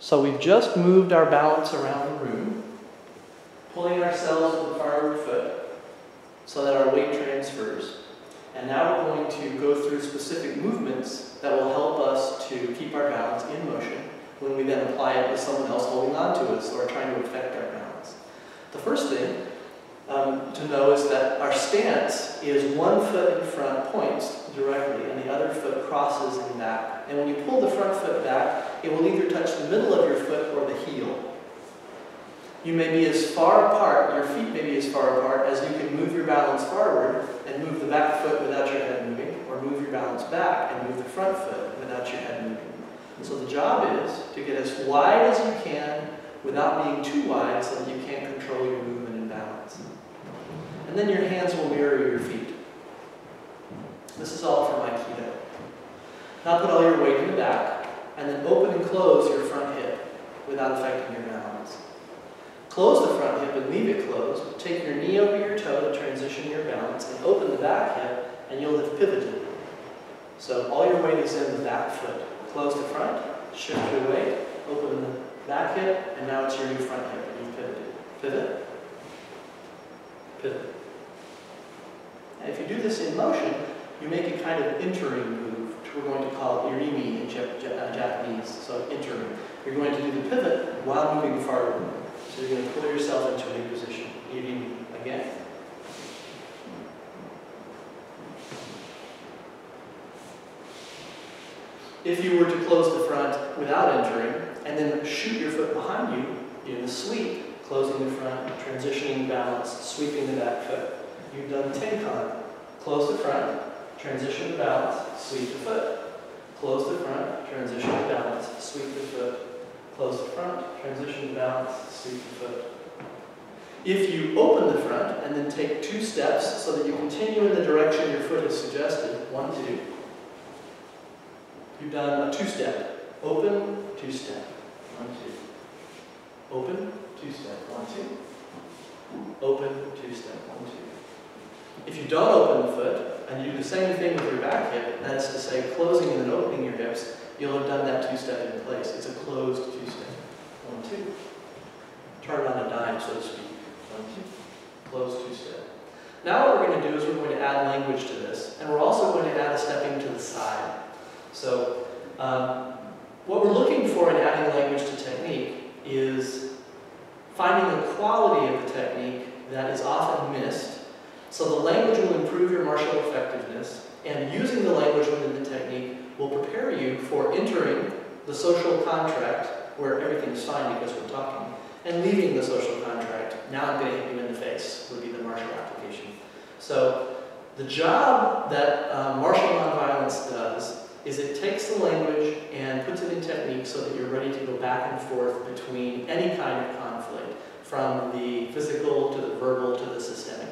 So we've just moved our balance around the room, pulling ourselves with the forward foot so that our weight transfers. And now we're going to go through specific movements that will help us to keep our balance in motion when we then apply it with someone else holding on to us or trying to affect our balance. The first thing um, to know is that our stance is one foot in front points directly and the other foot crosses in back. And when you pull the front foot back, it will either touch the middle of your foot or the heel. You may be as far apart, your feet may be as far apart as you can move your balance forward and move the back foot without your head moving, or move your balance back and move the front foot without your head moving. So the job is to get as wide as you can without being too wide so that you can't control your movement and balance. And then your hands will mirror your feet. This is all from Aikido. Now put all your weight in the back, and then open and close your front hip without affecting your balance. Close the front hip and leave it closed. Take your knee over your toe to transition your balance, and open the back hip, and you'll have pivoted. So all your weight is in the back foot. Close the front, shift your weight, open the back hip, and now it's your new front hip. And You've pivoted. Pivot. Pivot. And if you do this in motion, you make a kind of entering we're going to call irimi in uh, Japanese, so entering. You're going to do the pivot while moving forward. So you're going to pull yourself into a new position. Irimi again. If you were to close the front without entering, and then shoot your foot behind you you're in the sweep, closing the front, transitioning balance, sweeping the back foot. You've done tenkan. Close the front, transition the balance, sweep the foot. Close the front, transition the balance, sweep the foot. Close the front, transition the balance, sweep the foot. If you open the front and then take two steps so that you continue in the direction your foot has suggested, one, two, you've done a two-step. Open, two-step, one, two. Open, two-step, one, two. Open, two-step, one, two. If you don't open the foot, and you do the same thing with your back hip, that is to say, closing and then opening your hips, you'll have done that two-step in place. It's a closed two-step. One, two. Turn on a dime, so to speak. One, two. Closed two-step. Now what we're going to do is we're going to add language to this, and we're also going to add a stepping to the side. So um, what we're looking for in adding language to technique is finding the quality of the technique that is so the language will improve your martial effectiveness, and using the language within the technique will prepare you for entering the social contract where everything's fine because we're talking, and leaving the social contract, now I'm going to hit you in the face, would be the martial application. So the job that uh, martial nonviolence does is it takes the language and puts it in technique so that you're ready to go back and forth between any kind of conflict, from the physical to the verbal to the systemic.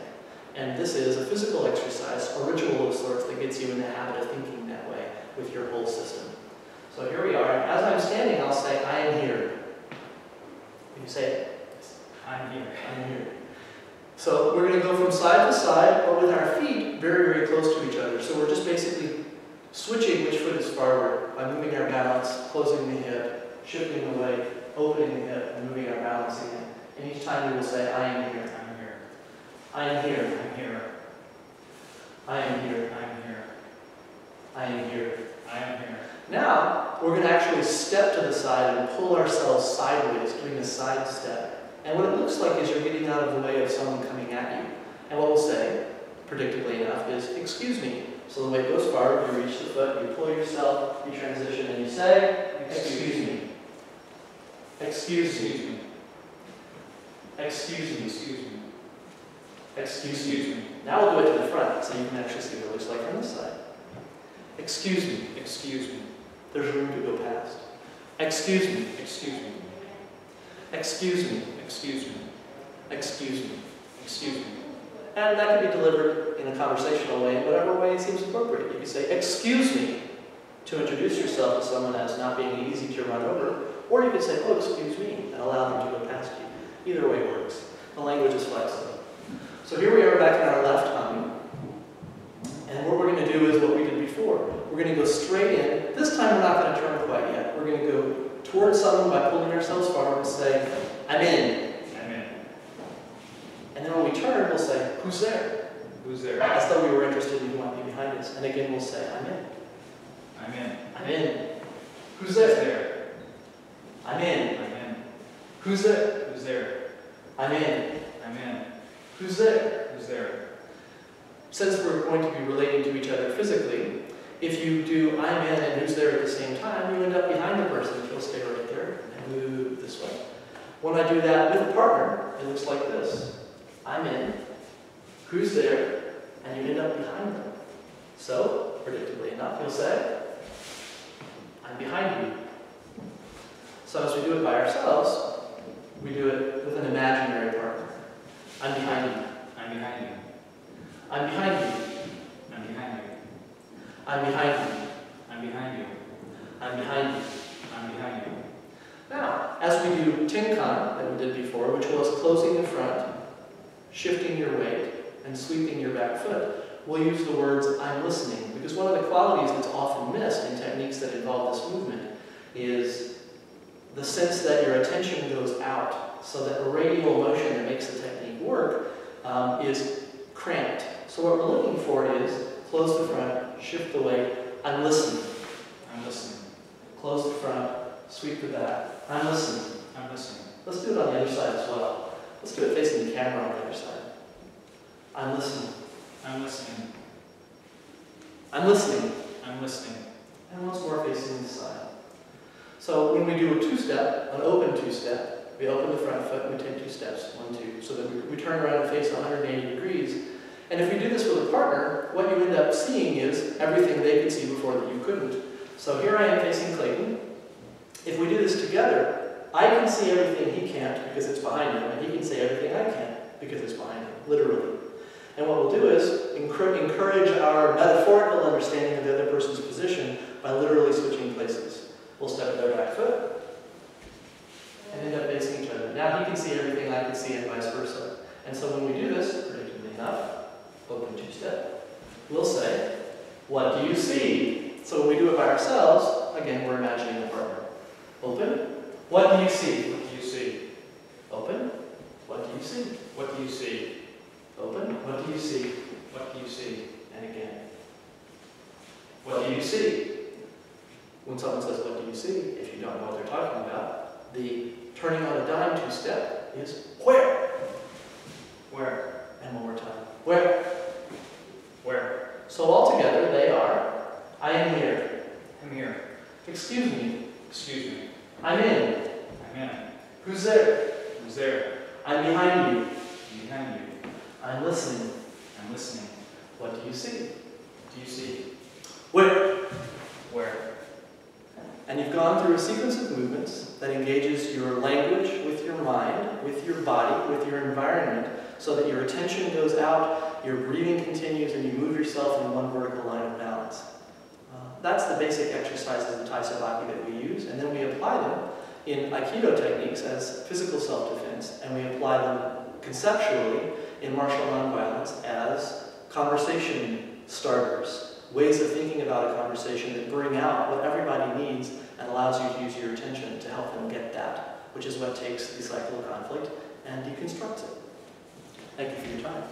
And this is a physical exercise, a ritual of sorts that gets you in the habit of thinking that way with your whole system. So here we are. As I'm standing, I'll say, I am here. You say it. I'm here. I'm here. So we're going to go from side to side, but with our feet very, very close to each other. So we're just basically switching which foot is forward by moving our balance, closing the hip, shifting the weight, opening the hip, and moving our balance again. And each time we will say, I am here. I am here. I'm here. I am here. I'm here. I am here. I am here. Now, we're going to actually step to the side and pull ourselves sideways, doing a side step. And what it looks like is you're getting out of the way of someone coming at you. And what we'll say, predictably enough, is, excuse me. So the weight goes forward, you reach the foot, you pull yourself, you transition, and you say, excuse me. Excuse me. Excuse me. Excuse me. Excuse me. Now we'll do it to the front so you can actually see what it looks like from this side. Excuse me. Excuse me. There's room to go past. Excuse me. Excuse me. Excuse me. Excuse me. Excuse me. Excuse me. And that can be delivered in a conversational way in whatever way seems appropriate. You can say, excuse me, to introduce yourself to someone as not being easy to run over. Or you could say, oh, excuse me, and allow them to go past you. Either way works. The language is flexible. So here we are back in our left tongue. And what we're going to do is what we did before. We're going to go straight in. This time we're not going to turn quite yet. We're going to go towards someone by pulling ourselves forward and say, I'm in. I'm in. And then when we turn, we'll say, who's there? Who's there? As though we were interested in who might be behind us. And again, we'll say, I'm in. I'm in. I'm in. Who's Who's there? there? I'm in. I'm in. Who's there? Who's there? I'm in. I'm in. Who's there? Who's there? Since we're going to be relating to each other physically, if you do I'm in and who's there at the same time, you end up behind the person if you'll stay right there and move this way. When I do that with a partner, it looks like this. I'm in, who's there, and you end up behind them. So, predictably enough, you'll say, I'm behind you. So as we do it by ourselves, we do it with an imaginary partner. I'm behind you. I'm behind you. I'm behind you. I'm behind you. I'm behind you. I'm behind you. I'm behind you. I'm behind you. Now, as we do Tenkan that we did before, which was closing the front, shifting your weight, and sweeping your back foot, we'll use the words I'm listening. Because one of the qualities that's often missed in techniques that involve this movement is the sense that your attention goes out so that the radial motion that makes the technique work um, is cramped. So what we're looking for is close the front, shift the weight, I'm listening. I'm listening. Close the front, sweep the back. I'm listening. I'm listening. Let's do it on the other side as well. Let's do it facing the camera on the other side. I'm listening. I'm listening. I'm listening. I'm listening. And once more facing the side. So when we do a two-step, an open two-step, we open the front foot and we take two steps, one, two, so that we, we turn around and face 180 degrees. And if we do this with a partner, what you end up seeing is everything they could see before that you couldn't. So here I am facing Clayton. If we do this together, I can see everything he can't because it's behind him, and he can see everything I can't because it's behind him, literally. And what we'll do is encourage our metaphorical understanding of the other person's position by literally switching places. We'll step our back foot and end up facing each other. Now he can see everything I can see and vice versa. And so when we do this, predictably enough, open two-step, we'll say, what do you see? So when we do it by ourselves, again, we're imagining a partner. Open, what do you see? What do you see? Open, what do you see? What do you see? Open, what do you see? What do you see? And again, what do you see? When someone says, what do you see? If you don't know what they're talking about, the turning on a dime two-step is where? Where? And one more time, where? Where? So altogether, they are, I am here. I'm here. Excuse me, Excuse me. I'm in. I'm in. Who's there? Who's there? I'm behind you. I'm behind you. I'm listening. I'm listening. What do you see? Do you see? Where? Where? And you've gone through a sequence of movements that engages your language with your mind, with your body, with your environment, so that your attention goes out, your breathing continues, and you move yourself in one vertical line of balance. That's the basic exercises of Tai Sabaki that we use, and then we apply them in Aikido techniques as physical self-defense, and we apply them conceptually in martial nonviolence as conversation starters, ways of thinking about a conversation that bring out what everybody needs and allows you to use your attention to help them get that, which is what takes the cycle of conflict and deconstructs it. Thank you for your time.